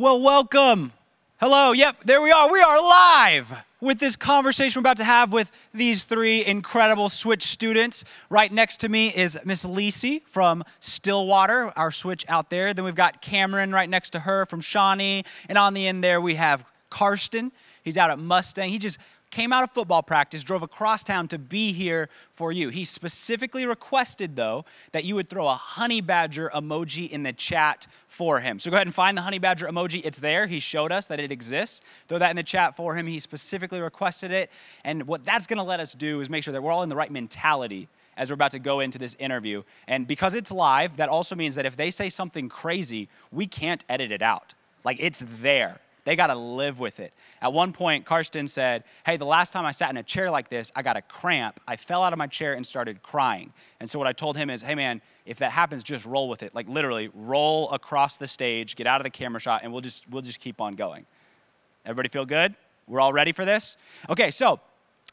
Well, welcome. Hello. Yep, there we are. We are live with this conversation we're about to have with these three incredible Switch students. Right next to me is Miss Lisi from Stillwater, our Switch out there. Then we've got Cameron right next to her from Shawnee. And on the end there, we have Karsten. He's out at Mustang. He just came out of football practice, drove across town to be here for you. He specifically requested, though, that you would throw a honey badger emoji in the chat for him. So go ahead and find the honey badger emoji. It's there. He showed us that it exists. Throw that in the chat for him. He specifically requested it. And what that's going to let us do is make sure that we're all in the right mentality as we're about to go into this interview. And because it's live, that also means that if they say something crazy, we can't edit it out. Like it's there. They got to live with it. At one point, Karsten said, Hey, the last time I sat in a chair like this, I got a cramp. I fell out of my chair and started crying. And so, what I told him is, Hey, man, if that happens, just roll with it. Like literally, roll across the stage, get out of the camera shot, and we'll just, we'll just keep on going. Everybody feel good? We're all ready for this? Okay, so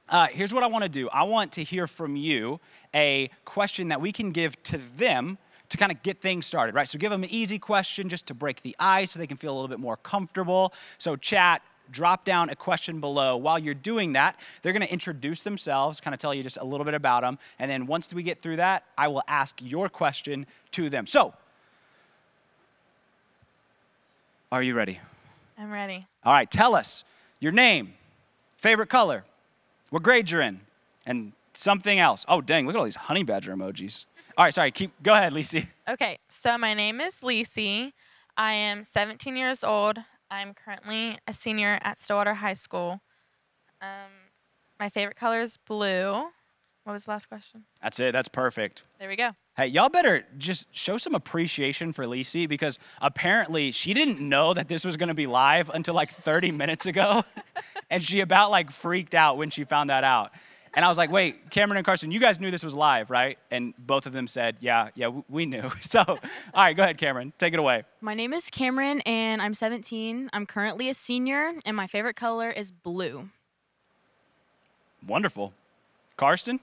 uh, here's what I want to do I want to hear from you a question that we can give to them to kind of get things started, right? So give them an easy question just to break the ice so they can feel a little bit more comfortable. So, chat, drop down a question below. While you're doing that, they're going to introduce themselves, kind of tell you just a little bit about them. And then once we get through that, I will ask your question to them. So, are you ready? I'm ready. All right, tell us your name, favorite color, what grade you're in, and something else. Oh, dang, look at all these honey badger emojis. All right, sorry. Keep go ahead, Lisi. Okay, so my name is Lisi. I am 17 years old. I'm currently a senior at Stillwater High School. Um, my favorite color is blue. What was the last question? That's it. That's perfect. There we go. Hey, y'all better just show some appreciation for Lisi because apparently she didn't know that this was going to be live until like 30 minutes ago. and she about like freaked out when she found that out. And I was like, wait, Cameron and Karsten, you guys knew this was live, right? And both of them said, yeah, yeah, we knew. So, all right, go ahead, Cameron. Take it away. My name is Cameron, and I'm 17. I'm currently a senior, and my favorite color is blue. Wonderful. Karsten?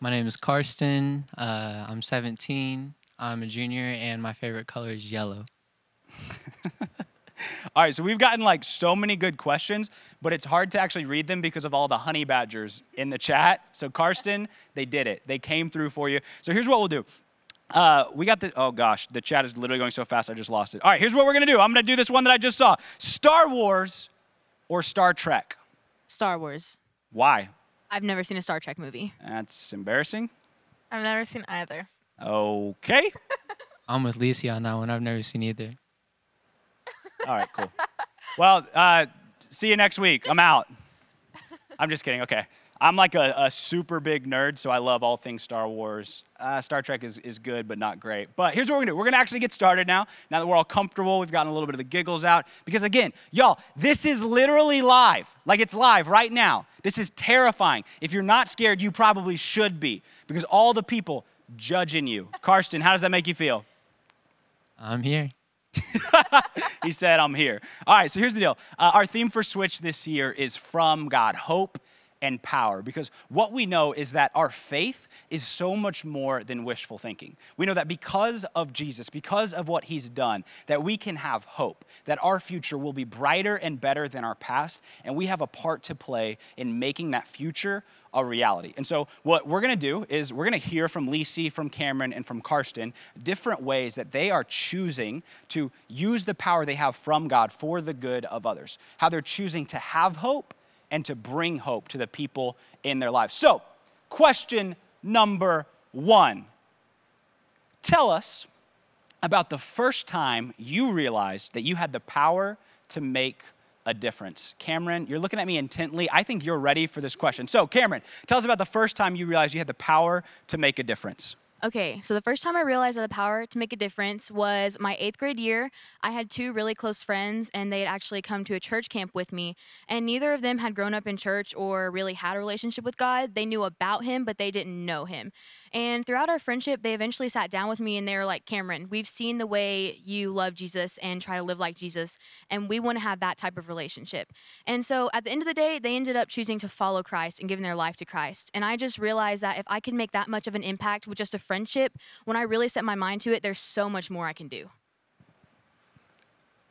My name is Karsten. Uh, I'm 17. I'm a junior, and my favorite color is yellow. All right, so we've gotten like so many good questions, but it's hard to actually read them because of all the honey badgers in the chat. So, Karsten, they did it. They came through for you. So, here's what we'll do. Uh, we got the, oh gosh, the chat is literally going so fast, I just lost it. All right, here's what we're gonna do. I'm gonna do this one that I just saw Star Wars or Star Trek? Star Wars. Why? I've never seen a Star Trek movie. That's embarrassing. I've never seen either. Okay. I'm with Lisi on that one. I've never seen either. All right, cool. Well, uh, see you next week. I'm out. I'm just kidding. Okay. I'm like a, a, super big nerd, so I love all things Star Wars. Uh, Star Trek is, is good, but not great. But here's what we're gonna do we're gonna actually get started now. Now that we're all comfortable, we've gotten a little bit of the giggles out. Because again, y'all, this is literally live. Like it's live right now. This is terrifying. If you're not scared, you probably should be, because all the people judging you. Karsten, how does that make you feel? I'm here. he said, I'm here. All right, so here's the deal. Uh, our theme for Switch this year is from God hope and power because what we know is that our faith is so much more than wishful thinking. We know that because of Jesus, because of what he's done, that we can have hope, that our future will be brighter and better than our past, and we have a part to play in making that future a reality. And so, what we're gonna do is we're gonna hear from Lisi, from Cameron, and from Karsten different ways that they are choosing to use the power they have from God for the good of others. How they're choosing to have hope and to bring hope to the people in their lives. So, question number one Tell us about the first time you realized that you had the power to make a difference? Cameron, you're looking at me intently. I think you're ready for this question. So, Cameron, tell us about the first time you realized you had the power to make a difference. Okay, so the first time I realized I had the power to make a difference was my eighth grade year. I had two really close friends, and they had actually come to a church camp with me. And neither of them had grown up in church or really had a relationship with God. They knew about Him, but they didn't know Him. And throughout our friendship, they eventually sat down with me and they were like, Cameron, we've seen the way you love Jesus and try to live like Jesus, and we want to have that type of relationship. And so at the end of the day, they ended up choosing to follow Christ and giving their life to Christ. And I just realized that if I can make that much of an impact with just a friendship, when I really set my mind to it, there's so much more I can do.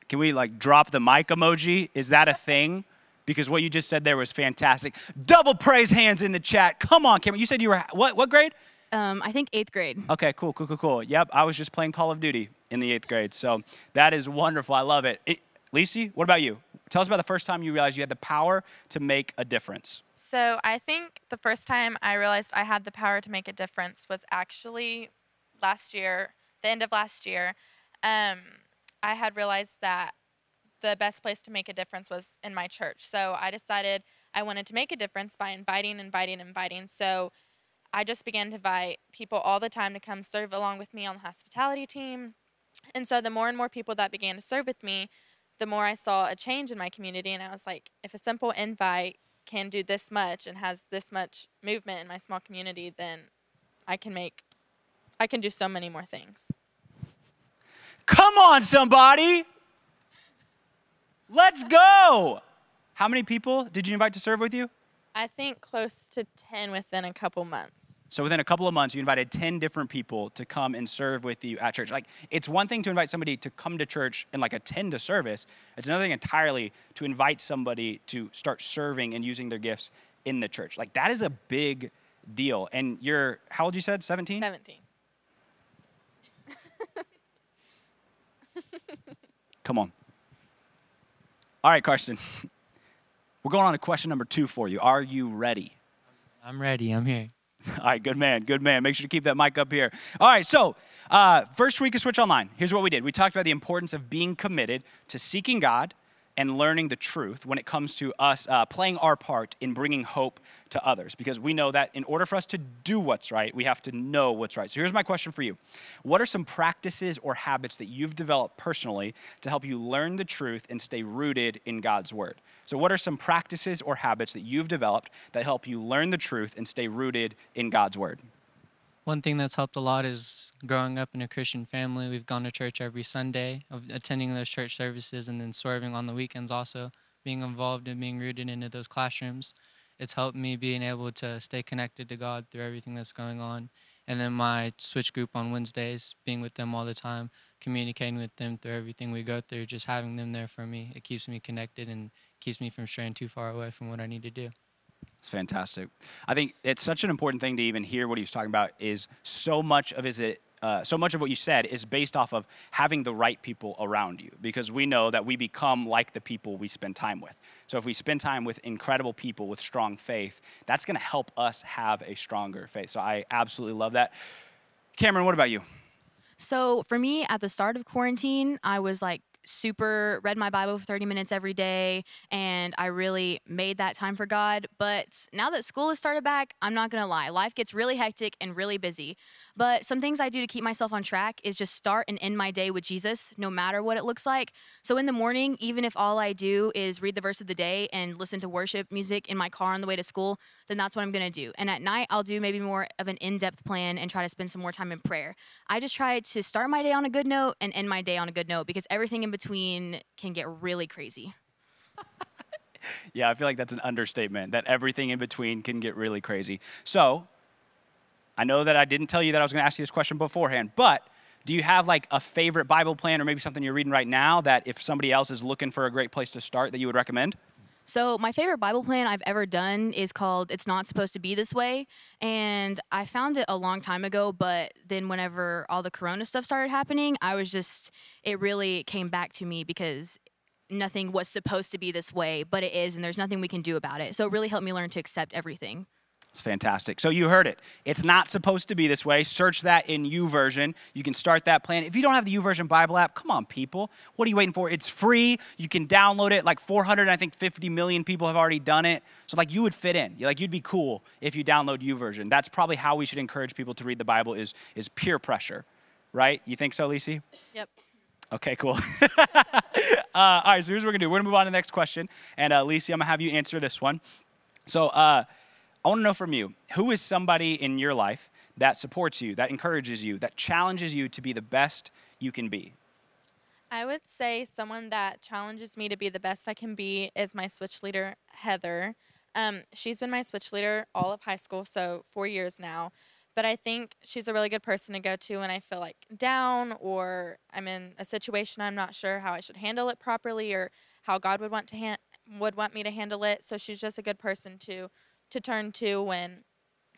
Can we like drop the mic emoji? Is that a thing? Because what you just said there was fantastic. Double praise hands in the chat. Come on, Cameron. You said you were what? What grade? Um, I think eighth grade. Okay, cool, cool, cool, cool. Yep, I was just playing Call of Duty in the eighth grade, so that is wonderful. I love it. it Lisi, what about you? Tell us about the first time you realized you had the power to make a difference. So I think the first time I realized I had the power to make a difference was actually last year, the end of last year. Um, I had realized that the best place to make a difference was in my church. So I decided I wanted to make a difference by inviting, inviting, inviting. So I just began to invite people all the time to come serve along with me on the hospitality team. And so the more and more people that began to serve with me, the more I saw a change in my community. And I was like, if a simple invite can do this much and has this much movement in my small community, then I can make, I can do so many more things. Come on, somebody. Let's go. How many people did you invite to serve with you? I think close to 10 within a couple months. So within a couple of months, you invited 10 different people to come and serve with you at church. Like, it's one thing to invite somebody to come to church and like attend a service. It's another thing entirely to invite somebody to start serving and using their gifts in the church. Like, that is a big deal. And you're, how old you said, 17? 17. Come on. All right, Karsten. We're going on to question number two for you. Are you ready? I'm ready. I'm here. All right, good man, good man. Make sure to keep that mic up here. All right, so uh, first week of Switch Online, here's what we did. We talked about the importance of being committed to seeking God and learning the truth when it comes to us uh, playing our part in bringing hope to others. Because we know that in order for us to do what's right, we have to know what's right. So here's my question for you What are some practices or habits that you've developed personally to help you learn the truth and stay rooted in God's word? So, what are some practices or habits that you've developed that help you learn the truth and stay rooted in God's word? One thing that's helped a lot is growing up in a Christian family. We've gone to church every Sunday, attending those church services, and then serving on the weekends also, being involved and being rooted into those classrooms. It's helped me being able to stay connected to God through everything that's going on. And then my switch group on Wednesdays, being with them all the time, communicating with them through everything we go through, just having them there for me. It keeps me connected and keeps me from straying too far away from what I need to do. It's fantastic. I think it's such an important thing to even hear what he was talking about. Is so much of his uh, so much of what you said is based off of having the right people around you because we know that we become like the people we spend time with. So if we spend time with incredible people with strong faith, that's going to help us have a stronger faith. So I absolutely love that. Cameron, what about you? So for me, at the start of quarantine, I was like super read my Bible for 30 minutes every day and I really made that time for God. But now that school has started back, I'm not going to lie, life gets really hectic and really busy. But some things I do to keep myself on track is just start and end my day with Jesus, no matter what it looks like. So in the morning, even if all I do is read the verse of the day and listen to worship music in my car on the way to school, then that's what I'm to do. And at night, I'll do maybe more of an in depth plan and try to spend some more time in prayer. I just try to start my day on a good note and end my day on a good note because everything in between can get really crazy. yeah, I feel like that's an understatement, that everything in between can get really crazy. So, I know that I didn't tell you that I was going to ask you this question beforehand, but do you have like a favorite Bible plan or maybe something you're reading right now that if somebody else is looking for a great place to start that you would recommend? So, my favorite Bible plan I've ever done is called It's Not Supposed to Be This Way. And I found it a long time ago, but then whenever all the corona stuff started happening, I was just, it really came back to me because nothing was supposed to be this way, but it is, and there's nothing we can do about it. So, it really helped me learn to accept everything. It's fantastic. So you heard it. It's not supposed to be this way. Search that in U YouVersion. You can start that plan. If you don't have the U YouVersion Bible app, come on, people. What are you waiting for? It's free. You can download it. Like 400, I think 50 million people have already done it. So like you would fit in. You Like you'd be cool if you download U YouVersion. That's probably how we should encourage people to read the Bible is is peer pressure, right? You think so, Lisi? Yep. Okay, cool. uh, all right, so here's what we're gonna do. We're gonna move on to the next question, and uh, Lisi, I'm gonna have you answer this one. So. Uh, I want to know from you who is somebody in your life that supports you, that encourages you, that challenges you to be the best you can be? I would say someone that challenges me to be the best I can be is my switch leader, Heather. Um, she's been my switch leader all of high school, so four years now. But I think she's a really good person to go to when I feel like down or I'm in a situation I'm not sure how I should handle it properly or how God would want to would want me to handle it. So she's just a good person to to turn to when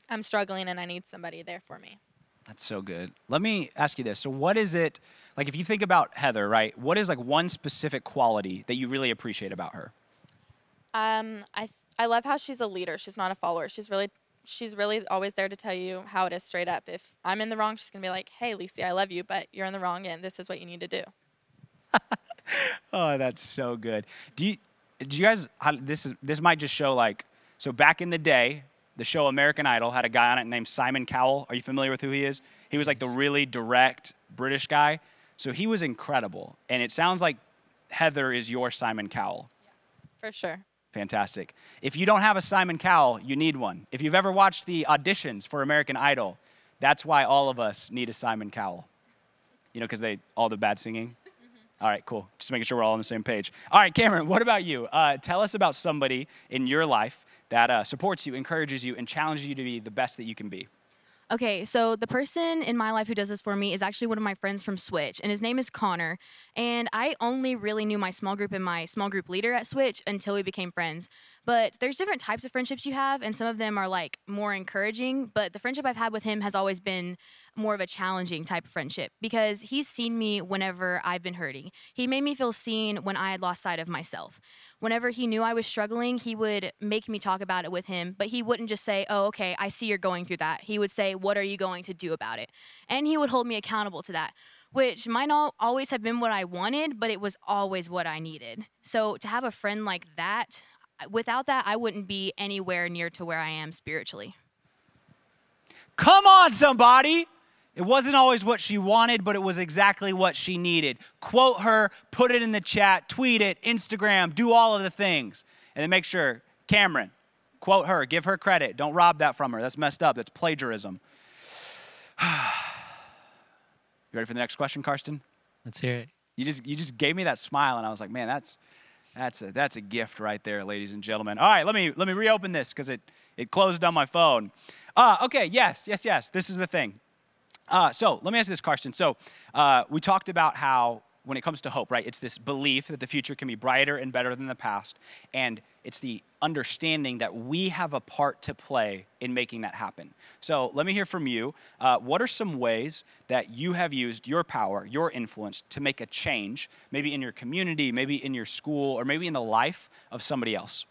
I'm struggling and I need somebody there for me. That's so good. Let me ask you this. So, what is it, like, if you think about Heather, right? What is like one specific quality that you really appreciate about her? Um, I th- I love how she's a leader. She's not a follower. She's really she's really always there to tell you how it is straight up. If I'm in the wrong, she's gonna be like, "Hey, Lisa, I love you, but you're in the wrong, and this is what you need to do." Oh, that's so good. Do you, do you guys? This is this might just show like so. Back in the day, the show American Idol had a guy on it named Simon Cowell. Are you familiar with who he is? He was like the really direct British guy. So he was incredible, and it sounds like Heather is your Simon Cowell. Yeah, For sure. Fantastic. If you don't have a Simon Cowell, you need one. If you've ever watched the auditions for American Idol, that's why all of us need a Simon Cowell. You know, because they all the bad singing. All right, cool. Just making sure we're all on the same page. All right, Cameron, what about you? Uh, tell us about somebody in your life that uh, supports you, encourages you, and challenges you to be the best that you can be. Okay, so the person in my life who does this for me is actually one of my friends from Switch, and his name is Connor. And I only really knew my small group and my small group leader at Switch until we became friends. But there's different types of friendships you have, and some of them are like more encouraging. But the friendship I've had with him has always been more of a challenging type of friendship because he's seen me whenever I've been hurting. He made me feel seen when I had lost sight of myself. Whenever he knew I was struggling, he would make me talk about it with him, but he wouldn't just say, Oh, okay, I see you're going through that. He would say, What are you going to do about it? And he would hold me accountable to that, which might not always have been what I wanted, but it was always what I needed. So to have a friend like that, uh, without that, I wouldn't be anywhere near to where I am spiritually. Come on, somebody. It wasn't always what she wanted, but it was exactly what she needed. Quote her, put it in the chat, tweet it, Instagram, do all of the things. And then make sure, Cameron, quote her, give her credit. Don't rob that from her. That's messed up. That's plagiarism. you ready for the next question, Karsten? Let's hear it. You just you just gave me that smile, and I was like, man, that's that's a that's a gift right there, ladies and gentlemen. All right, let me let me reopen this because it it closed on my phone. Uh, okay, yes, yes, yes. This is the thing. Uh, so let me ask this question. So uh, we talked about how when it comes to hope, right? It's this belief that the future can be brighter and better than the past, and it's the understanding that we have a part to play in making that happen. So let me hear from you. Uh, what are some ways that you have used your power, your influence, to make a change, maybe in your community, maybe in your school, or maybe in the life of somebody else?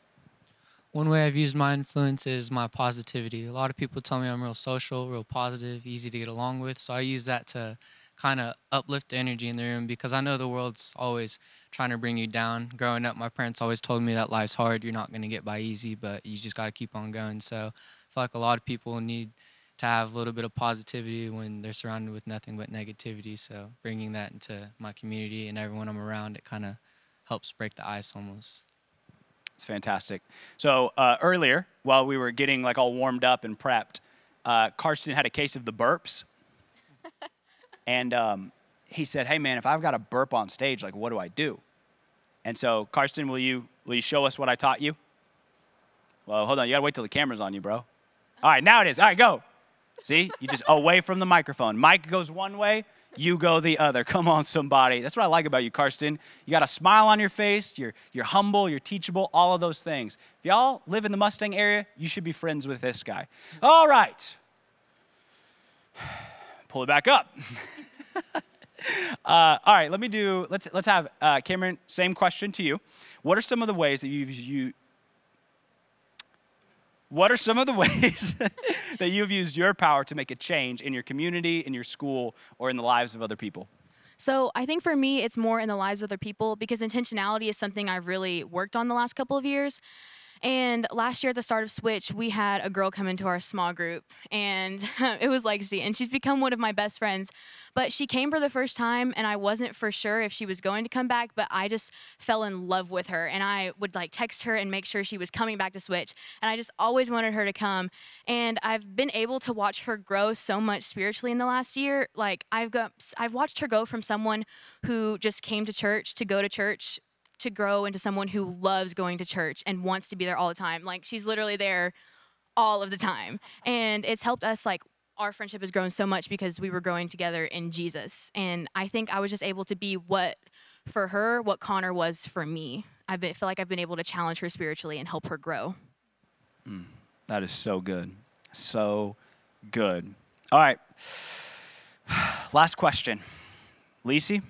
One way I've used my influence is my positivity. A lot of people tell me I'm real social, real positive, easy to get along with. So I use that to kind of uplift the energy in the room because I know the world's always trying to bring you down. Growing up, my parents always told me that life's hard. You're not going to get by easy, but you just got to keep on going. So I feel like a lot of people need to have a little bit of positivity when they're surrounded with nothing but negativity. So bringing that into my community and everyone I'm around, it kind of helps break the ice almost. It's fantastic. So uh, earlier, while we were getting like all warmed up and prepped, uh, Karsten had a case of the burps, and um, he said, "Hey man, if I've got a burp on stage, like what do I do?" And so, Karsten, will you will you show us what I taught you? Well, hold on, you gotta wait till the camera's on you, bro. All right, now it is. All right, go. See, you just away from the microphone. Mic goes one way, you go the other. Come on, somebody. That's what I like about you, Karsten. You got a smile on your face. You're, you're humble. You're teachable. All of those things. If y'all live in the Mustang area, you should be friends with this guy. All right. Pull it back up. uh, all right, let me do. Let's let's have uh, Cameron. Same question to you. What are some of the ways that you've you? What are some of the ways that you've used your power to make a change in your community, in your school, or in the lives of other people? So I think for me, it's more in the lives of other people because intentionality is something I've really worked on the last couple of years. And last year at the start of Switch, we had a girl come into our small group, and it was Lexi, and she's become one of my best friends. But she came for the first time, and I wasn't for sure if she was going to come back, but I just fell in love with her, and I would like text her and make sure she was coming back to Switch, and I just always wanted her to come. And I've been able to watch her grow so much spiritually in the last year. Like I've got, I've watched her go from someone who just came to church to go to church to grow into someone who loves going to church and wants to be there all the time. Like she's literally there all of the time. And it's helped us like our friendship has grown so much because we were growing together in Jesus. And I think I was just able to be what, for her, what Connor was for me. I feel like I've been able to challenge her spiritually and help her grow. Mm, that is so good. So good. All right. Last question. Lisi,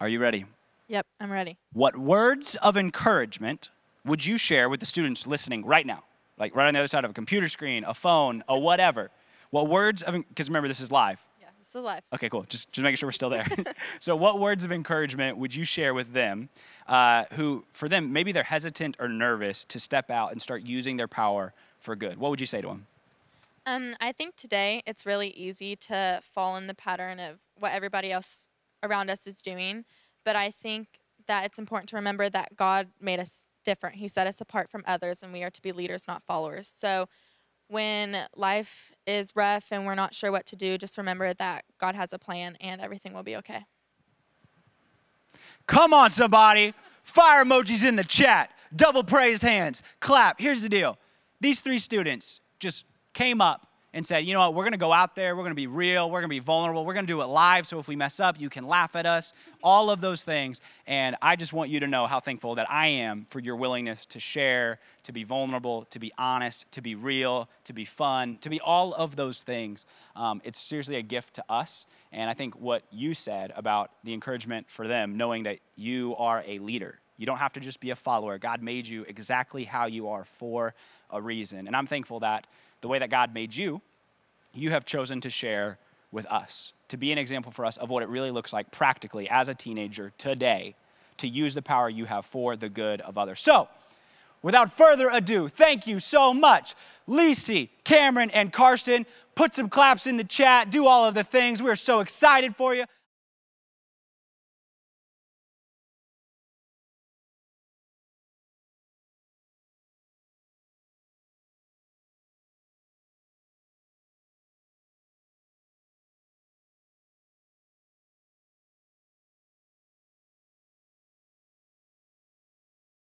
are you ready? Yep, I'm ready. What words of encouragement would you share with the students listening right now? Like right on the other side of a computer screen, a phone, a whatever. What words of, because remember, this is live. Yeah, this is live. Okay, cool. Just, just making sure we're still there. so, what words of encouragement would you share with them uh, who, for them, maybe they're hesitant or nervous to step out and start using their power for good? What would you say to them? Um, I think today it's really easy to fall in the pattern of what everybody else around us is doing. But I think that it's important to remember that God made us different. He set us apart from others, and we are to be leaders, not followers. So when life is rough and we're not sure what to do, just remember that God has a plan and everything will be okay. Come on, somebody. Fire emojis in the chat. Double praise hands. Clap. Here's the deal these three students just came up and said, you know what, we're going to go out there, we're going to be real, we're going to be vulnerable, we're going to do it live, so if we mess up, you can laugh at us, all of those things. And I just want you to know how thankful that I am for your willingness to share, to be vulnerable, to be honest, to be real, to be fun, to be all of those things. Um, it's seriously a gift to us. And I think what you said about the encouragement for them, knowing that you are a leader, you don't have to just be a follower. God made you exactly how you are for a reason. And I'm thankful that the way that God made you, you have chosen to share with us, to be an example for us of what it really looks like practically as a teenager today to use the power you have for the good of others. So, without further ado, thank you so much, Lisi, Cameron, and Karsten. Put some claps in the chat, do all of the things. We're so excited for you.